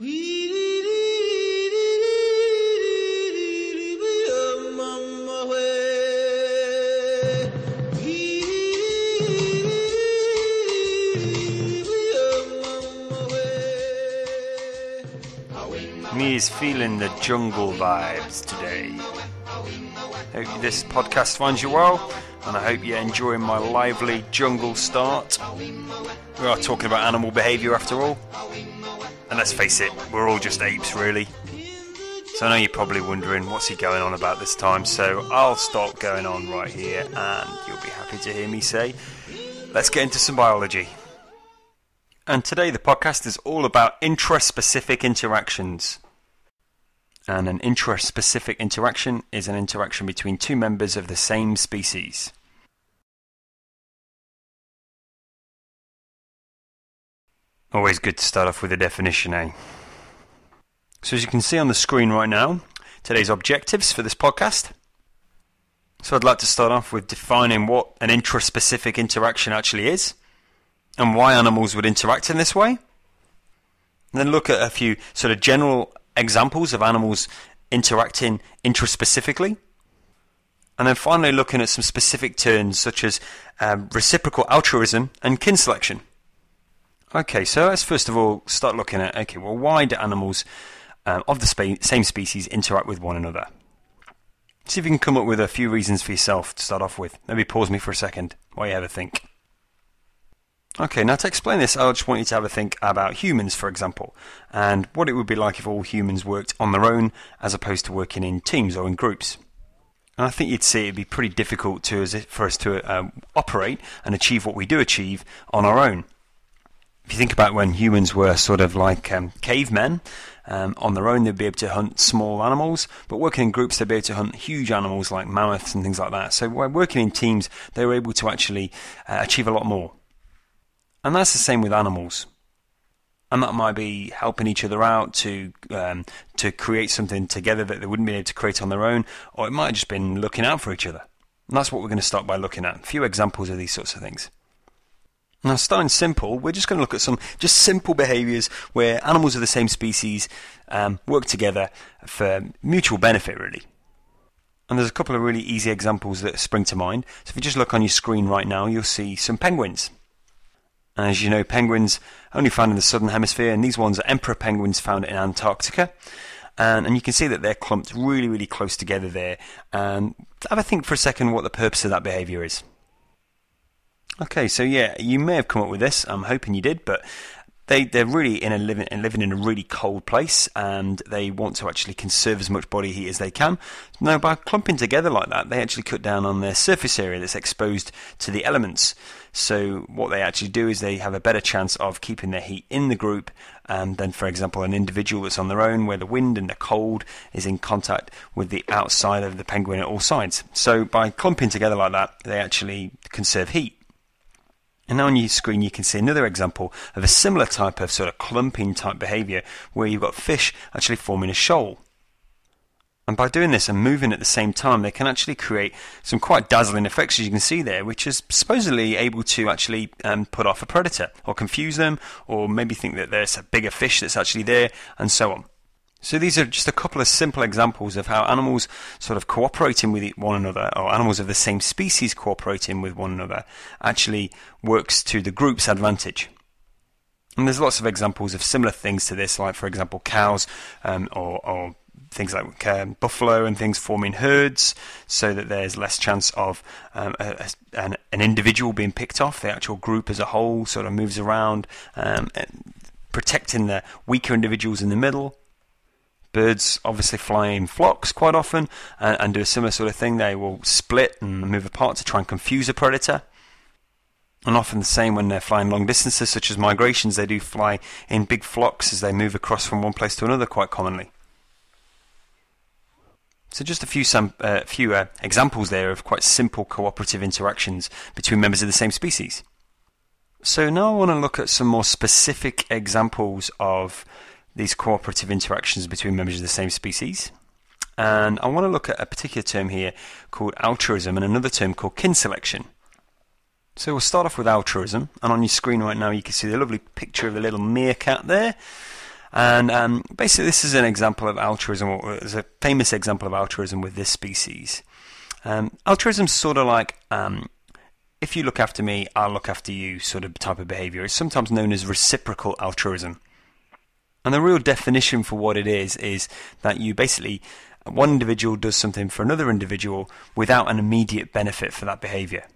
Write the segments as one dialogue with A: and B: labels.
A: Me is feeling the jungle vibes today. Hope this podcast finds you well, and I hope you're enjoying my lively jungle start. We are talking about animal behaviour after all, and let's face it, we're all just apes, really. So I know you're probably wondering what's he going on about this time, so I'll stop going on right here, and you'll be happy to hear me say, let's get into some biology. And today the podcast is all about intraspecific interactions. And an intraspecific interaction is an interaction between two members of the same species. Always good to start off with a definition, eh? So, as you can see on the screen right now, today's objectives for this podcast. So, I'd like to start off with defining what an intraspecific interaction actually is and why animals would interact in this way. And then look at a few sort of general examples of animals interacting intraspecifically. And then finally, looking at some specific terms such as um, reciprocal altruism and kin selection. Okay, so let's first of all start looking at okay, well, why do animals um, of the spa- same species interact with one another? See if you can come up with a few reasons for yourself to start off with. Maybe pause me for a second while you have a think. Okay, now to explain this, I just want you to have a think about humans, for example, and what it would be like if all humans worked on their own as opposed to working in teams or in groups. And I think you'd see it'd be pretty difficult to, for us to uh, operate and achieve what we do achieve on our own. If you think about when humans were sort of like um, cavemen, um, on their own they'd be able to hunt small animals, but working in groups they'd be able to hunt huge animals like mammoths and things like that. So by working in teams, they were able to actually uh, achieve a lot more. And that's the same with animals. And that might be helping each other out to um, to create something together that they wouldn't be able to create on their own, or it might have just been looking out for each other. And that's what we're going to start by looking at. A few examples of these sorts of things. Now, starting simple, we're just going to look at some just simple behaviours where animals of the same species um, work together for mutual benefit, really. And there's a couple of really easy examples that spring to mind. So if you just look on your screen right now, you'll see some penguins. As you know, penguins only found in the southern hemisphere, and these ones are emperor penguins found in Antarctica. And, and you can see that they're clumped really, really close together there. And have a think for a second what the purpose of that behaviour is. Okay, so yeah, you may have come up with this. I'm hoping you did, but they they're really in a living living in a really cold place, and they want to actually conserve as much body heat as they can. Now, by clumping together like that, they actually cut down on their surface area that's exposed to the elements. So what they actually do is they have a better chance of keeping their heat in the group um, than, for example, an individual that's on their own, where the wind and the cold is in contact with the outside of the penguin at all sides. So by clumping together like that, they actually conserve heat. And now on your screen, you can see another example of a similar type of sort of clumping type behavior where you've got fish actually forming a shoal. And by doing this and moving at the same time, they can actually create some quite dazzling effects, as you can see there, which is supposedly able to actually um, put off a predator or confuse them, or maybe think that there's a bigger fish that's actually there, and so on. So these are just a couple of simple examples of how animals sort of cooperating with one another, or animals of the same species cooperating with one another, actually works to the group's advantage. And there's lots of examples of similar things to this, like for example cows um, or, or, things like um, buffalo and things forming herds, so that there's less chance of um, a, a, an, an, individual being picked off. The actual group as a whole sort of moves around, um, protecting the weaker individuals in the middle. Birds obviously fly in flocks quite often and, and do a similar sort of thing. They will split and move apart to try and confuse a predator. And often the same when they're flying long distances, such as migrations, they do fly in big flocks as they move across from one place to another quite commonly. So just a few some uh, few uh, examples there of quite simple cooperative interactions between members of the same species. So now I want to look at some more specific examples of these cooperative interactions between members of the same species. And I want to look at a particular term here called altruism and another term called kin selection. So we'll start off with altruism, and on your screen right now you can see the lovely picture of the little meerkat there. And um, basically, this is an example of altruism, or a famous example of altruism with this species. Um, altruism is sort of like um, if you look after me, I'll look after you sort of type of behavior. It's sometimes known as reciprocal altruism. And the real definition for what it is is that you basically one individual does something for another individual without an immediate benefit for that behavior.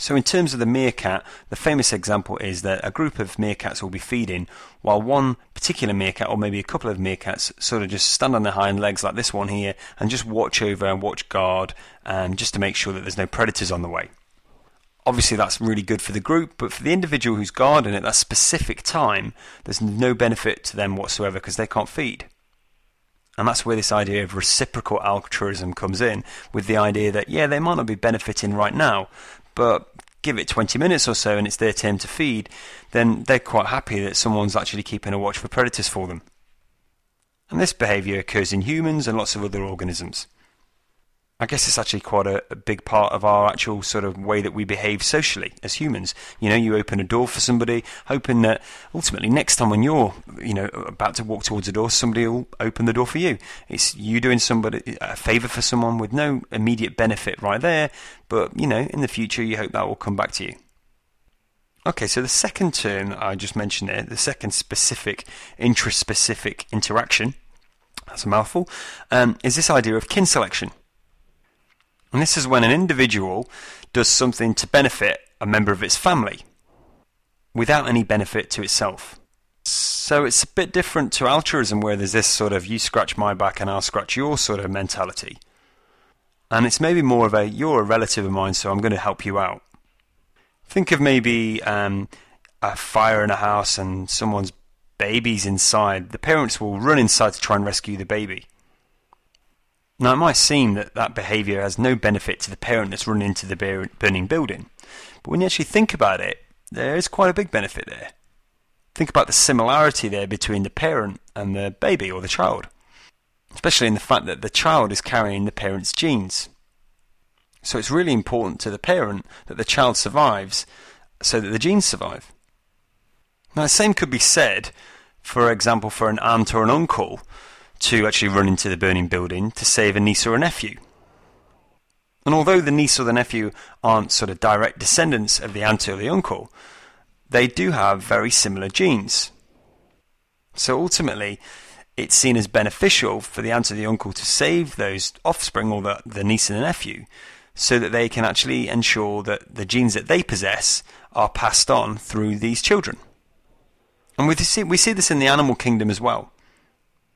A: So, in terms of the meerkat, the famous example is that a group of meerkats will be feeding, while one particular meerkat, or maybe a couple of meerkats, sort of just stand on their hind legs like this one here and just watch over and watch guard, and just to make sure that there's no predators on the way. Obviously, that's really good for the group, but for the individual who's guarding at that specific time, there's no benefit to them whatsoever because they can't feed. And that's where this idea of reciprocal altruism comes in, with the idea that, yeah, they might not be benefiting right now, but give it 20 minutes or so and it's their turn to feed, then they're quite happy that someone's actually keeping a watch for predators for them. And this behaviour occurs in humans and lots of other organisms. I guess it's actually quite a, a, big part of our actual sort of way that we behave socially as humans. You know, you open a door for somebody, hoping that ultimately next time when you're, you know, about to walk towards a door, somebody will open the door for you. It's you doing somebody a favour for someone with no immediate benefit right there, but you know, in the future you hope that will come back to you. Okay, so the second term I just mentioned there, the second specific intraspecific interaction, that's a mouthful, um, is this idea of kin selection. And this is when an individual does something to benefit a member of its family without any benefit to itself. So it's a bit different to altruism where there's this sort of you scratch my back and I'll scratch your sort of mentality. And it's maybe more of a you're a relative of mine, so I'm going to help you out. Think of maybe um, a fire in a house and someone's baby's inside. The parents will run inside to try and rescue the baby. Now, it might seem that that behaviour has no benefit to the parent that's run into the burning building, but when you actually think about it, there is quite a big benefit there. Think about the similarity there between the parent and the baby or the child, especially in the fact that the child is carrying the parent's genes. So it's really important to the parent that the child survives so that the genes survive. Now, the same could be said, for example, for an aunt or an uncle to actually run into the burning building to save a niece or a nephew. And although the niece or the nephew aren't sort of direct descendants of the aunt or the uncle, they do have very similar genes. So ultimately, it's seen as beneficial for the aunt or the uncle to save those offspring or the, the niece and the nephew so that they can actually ensure that the genes that they possess are passed on through these children. And we see, we see this in the animal kingdom as well.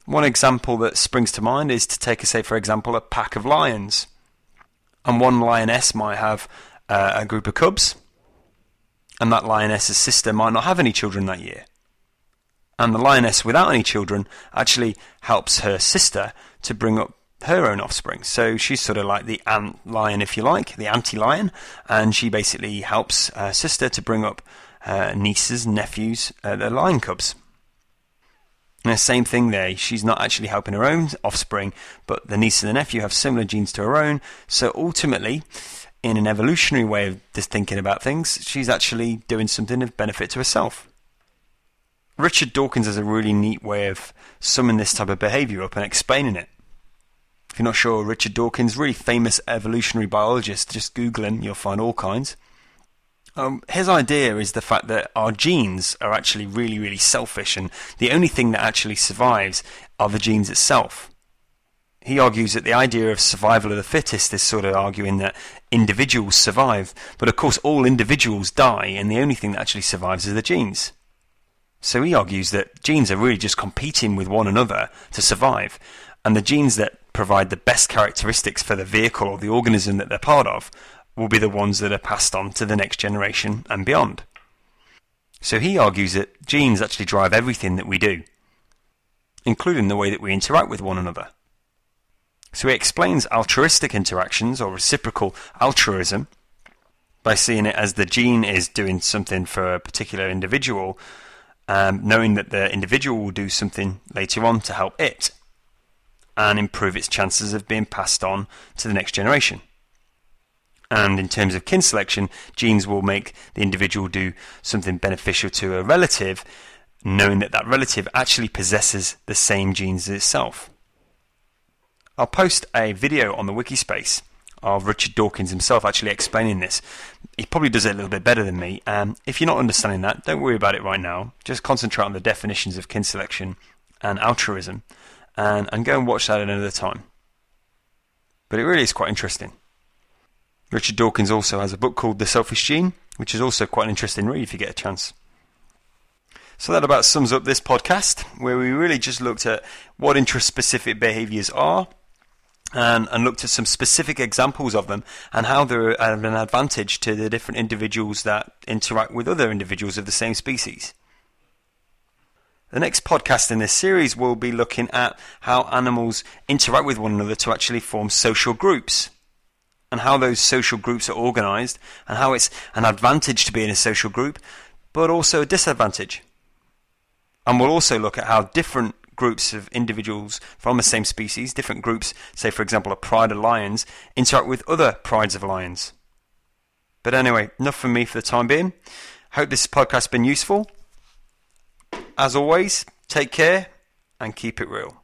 A: One example that springs to mind is to take, say, for example, a pack of lions. And one lioness might have uh, a group of cubs, and that lioness's sister might not have any children that year. And the lioness without any children actually helps her sister to bring up her own offspring. So she's sort of like the aunt lion, if you like, the auntie lion, and she basically helps her sister to bring up nieces nephews, uh, the lion cubs. Same thing there. She's not actually helping her own offspring, but the niece and the nephew have similar genes to her own. So ultimately, in an evolutionary way of just thinking about things, she's actually doing something of benefit to herself. Richard Dawkins has a really neat way of summing this type of behavior up and explaining it. If you're not sure, Richard Dawkins, really famous evolutionary biologist, just Google him, you'll find all kinds. Um, his idea is the fact that our genes are actually really, really selfish, and the only thing that actually survives are the genes itself. He argues that the idea of survival of the fittest is sort of arguing that individuals survive, but of course all individuals die, and the only thing that actually survives is the genes. So he argues that genes are really just competing with one another to survive, and the genes that provide the best characteristics for the vehicle or the organism that they're part of will be the ones that are passed on to the next generation and beyond. So he argues that genes actually drive everything that we do, including the way that we interact with one another. So he explains altruistic interactions or reciprocal altruism by seeing it as the gene is doing something for a particular individual, um, knowing that the individual will do something later on to help it and improve its chances of being passed on to the next generation. And in terms of kin selection, genes will make the individual do something beneficial to a relative, knowing that that relative actually possesses the same genes as itself. I'll post a video on the Wikispace of Richard Dawkins himself actually explaining this. He probably does it a little bit better than me. Um, if you're not understanding that, don't worry about it right now. Just concentrate on the definitions of kin selection and altruism and, and go and watch that another time. But it really is quite interesting. Richard Dawkins also has a book called The Selfish Gene, which is also quite an interesting read if you get a chance. So that about sums up this podcast, where we really just looked at what intraspecific behaviors are and, and looked at some specific examples of them and how they're an advantage to the different individuals that interact with other individuals of the same species. The next podcast in this series will be looking at how animals interact with one another to actually form social groups and how those social groups are organized and how it's an advantage to be in a social group but also a disadvantage. And we'll also look at how different groups of individuals from the same species, different groups, say for example a pride of lions, interact with other prides of lions. But anyway, enough from me for the time being. Hope this podcast has been useful. As always, take care and keep it real.